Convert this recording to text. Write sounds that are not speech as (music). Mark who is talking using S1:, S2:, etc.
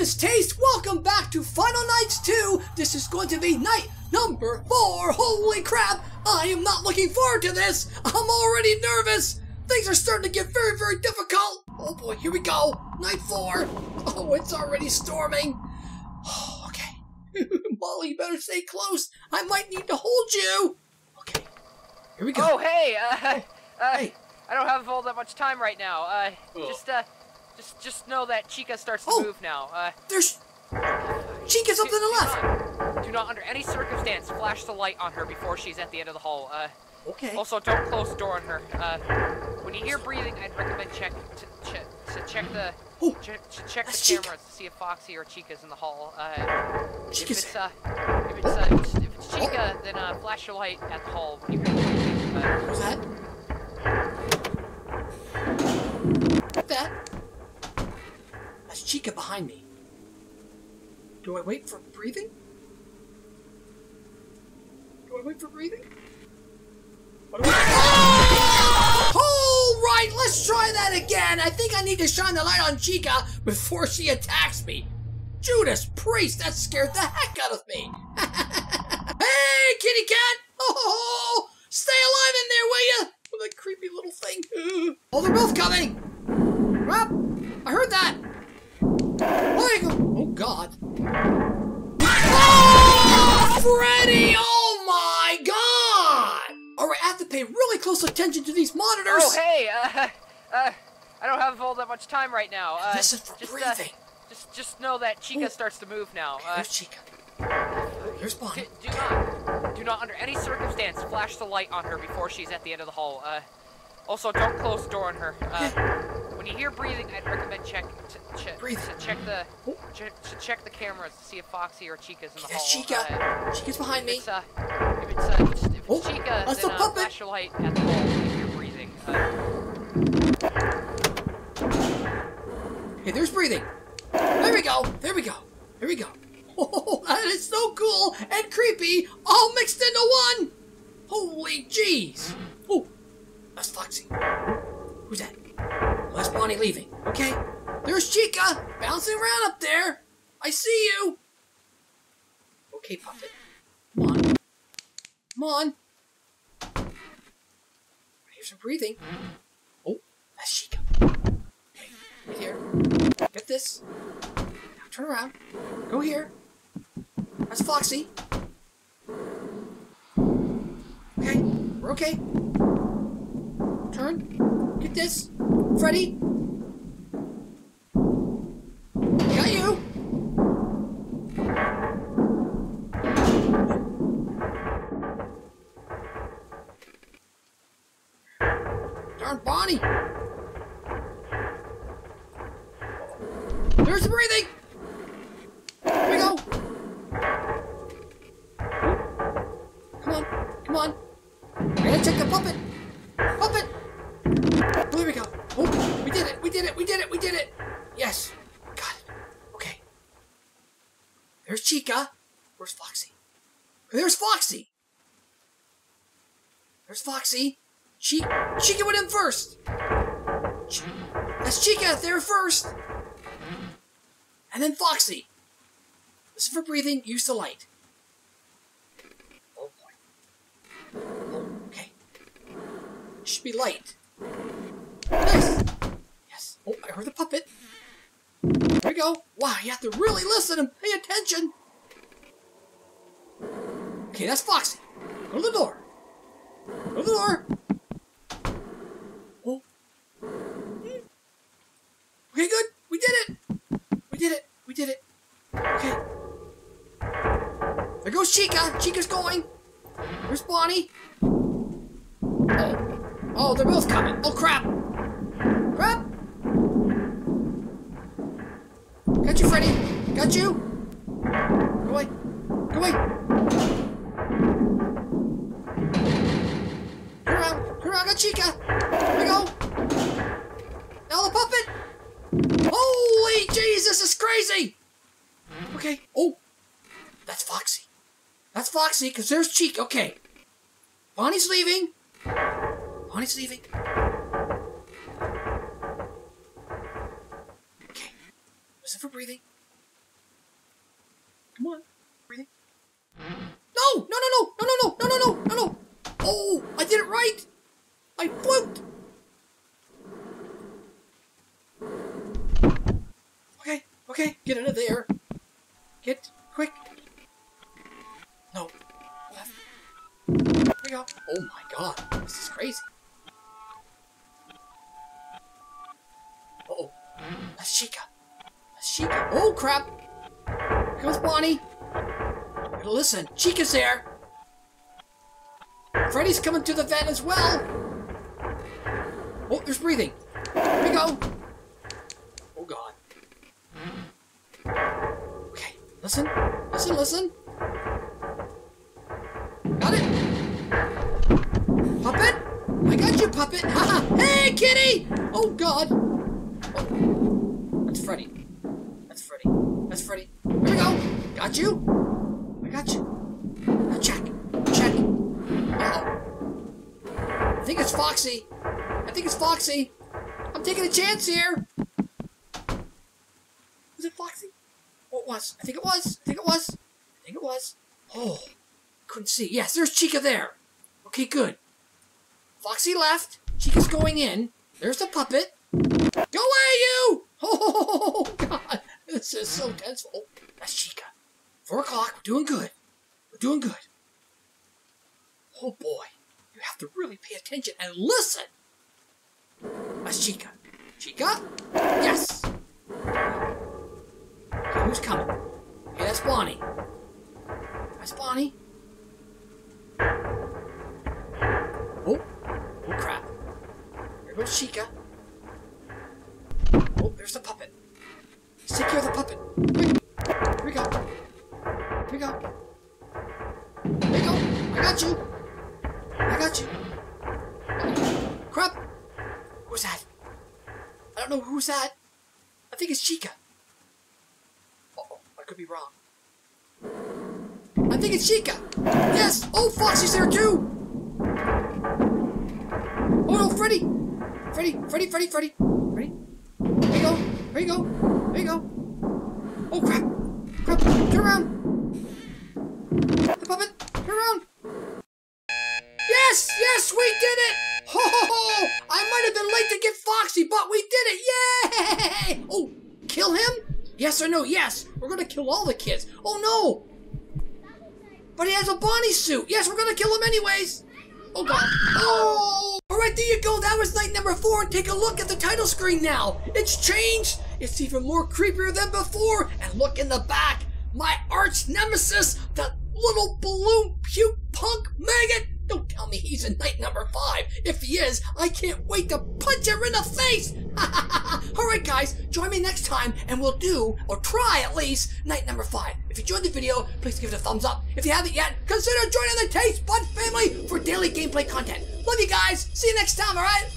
S1: name is Taste. Welcome back to Final Nights 2. This is going to be night number four. Holy crap! I am not looking forward to this. I'm already nervous. Things are starting to get very, very difficult. Oh boy, here we go. Night four. Oh, it's already storming. Oh, okay. (laughs) Molly, you better stay close. I might need to hold you. Okay. Here we go.
S2: Oh, hey, uh, (laughs) uh,
S1: Hey.
S2: I don't have all that much time right now. Uh,
S1: Oh.
S2: just, uh, just, just know that Chica starts to
S1: Oh.
S2: move now. Uh,
S1: There's Chica's up to the
S2: do
S1: left.
S2: not- do not, under any circumstance, flash the light on her before she's at the end of the hall. Uh,
S1: Okay.
S2: also, don't close the door on her. Uh, when you hear breathing, I'd recommend check to, check to check the
S1: Oh,
S2: to check the
S1: Chica.
S2: cameras to see if Foxy or Chica's in the hall. Uh, if it's uh, if it's uh, if it's Chica, then uh, flash your light at the hall when you hear breathing. Uh,
S1: What's that? That? That's Chica behind me. Do I wait for breathing? Do I wait for breathing? What do I- ah! All right, let's try that again. I think I need to shine the light on Chica before she attacks me. Judas Priest, that scared the heck out of me. (laughs) hey, kitty cat! Oh, stay alive in there, will you? With a creepy little thing. Oh, they're both coming. God. Oh, Freddy! Oh my God! All right, I have to pay really close attention to these monitors.
S2: Oh, hey, uh, (laughs) uh, I don't have all that much time right now. Uh,
S1: Listen for
S2: just,
S1: breathing.
S2: Uh, just, just know that Chica
S1: Ooh.
S2: starts to move now. Uh,
S1: Here's Chica. Here's Bonnie.
S2: do, do not, do not, under any circumstance, flash the light on her before she's at the end of the hall. Uh, also, don't close the door on her. Uh, when you hear breathing, I'd recommend check to, check
S1: Breathe.
S2: to check the
S1: Oh.
S2: check, to check the cameras to see if Foxy or Chica's in the
S1: That's
S2: hall.
S1: Chica.
S2: Uh,
S1: Chica's behind
S2: if
S1: me.
S2: it's uh, if it's uh, if it's,
S1: Oh,
S2: Chica,
S1: that's
S2: then
S1: the
S2: uh,
S1: puppet.
S2: flash your light at the hall when you hear breathing. Uh,
S1: Okay, there's breathing. There we go. There we go. There we go. (laughs) Oh, that is so cool and creepy, all mixed into one. Holy jeez. Oh, that's Foxy. Who's that? That's Bonnie leaving. Okay. There's Chica bouncing around up there. I see you. Okay, puppet. Come on. Come on. Here's some breathing. Oh, that's Chica. Okay, right here. Get this. Now turn around. Go here. That's Foxy. Okay, we're okay. Turn. Get this. Freddy. Got you. Darn Bonnie. There's the breathing. Here we go. Come on, come on. I gotta check the puppet. Puppet. We did it. We did it. We did it. Yes. Got it. Okay. There's Chica. Where's Foxy? There's Foxy. There's Foxy. Chi Chica went in first. That's Chica there first. And then Foxy. Listen for breathing, use the light. Oh boy. Oh, okay. Should be light. I heard the puppet. There we go. Wow, you have to really listen and pay attention. Okay, that's Foxy. Go to the door. Go to the door. Oh. Okay, good. We did it. We did it. We did it. Okay. There goes Chica. Chica's going. Where's Bonnie? Oh. Oh, they're both coming. Oh. Crap. Freddy. Got you. Go away. Go away. Around. Got Chica. There we go. Now the puppet. Holy jeez, this is crazy. Okay. Oh, that's Foxy. That's Foxy, because there's Cheek. Okay. Bonnie's leaving. Bonnie's leaving. Okay. Listen for breathing. Come on. Breathing. No! No, no, no! No, no, no! No, no, no! No, no! Oh! I did it right! I fluked! Okay, okay. Get out of there. Get quick. No. Left. There we go. Oh my god. This is crazy. Uh oh. That's Chica. Oh crap. Here goes Bonnie. Listen, Chica's there. Freddy's coming to the vent as well. Oh, there's breathing. Here we go. Oh god. Okay, listen, listen, listen. Got it. Puppet? I got you, puppet. Haha. hey, kitty! Oh god. Oh. That's Freddy. That's Freddy. Here we go. Got you. I got you. Now check. Check. Uh-oh. I think it's Foxy. I think it's Foxy. I'm taking a chance here. Was it Foxy? Oh, it was. I think it was. I think it was. I think it was. Oh, couldn't see. Yes, there's Chica there. Okay, good. Foxy left. Chica's going in. There's the puppet. Go away, you! (laughs) Oh, God. This is so tense. Oh, that's Chica. Four o'clock. We're doing good. We're doing good. Oh, boy. You have to really pay attention and listen. That's Chica. Chica? Yes! Okay, who's coming? Okay, that's Bonnie. That's Bonnie. Oh, oh crap. Here goes Chica. Oh, there's the puppet. Let's take care of the puppet. Here we go. Here we go. Here we go. I got you. I got you. Crap. Who's that? I don't know who's that. I think it's Chica. Uh oh, I could be wrong. I think it's Chica. Yes. Oh, Foxy's there too. Oh no, Freddy. Freddy, Freddy, Freddy, Freddy. Freddy. There you go. There you go. There you go. Oh crap. Crap. Turn around. The puppet. Turn around. Yes, yes, we did it! Ho ho ho! I might have been late to get Foxy, but we did it! Yay! Oh, kill him? Yes or no? Yes. We're gonna kill all the kids. Oh no! But he has a Bonnie suit. Yes, we're gonna kill him anyways. Oh god. Oh! Alright, there you go. That was night number four. And take a look at the title screen now. It's changed. It's even more creepier than before. And look in the back. My arch nemesis, the little balloon puke punk maggot. Don't tell me he's in night number five. If he is, I can't wait to punch her in the face. (laughs) Alright guys, join me next time and we'll do, or try at least, night number five. If you enjoyed the video, please give it a thumbs up. If you haven't yet, consider joining the Taste Bud family for daily gameplay content. Love you guys. See you next time, alright?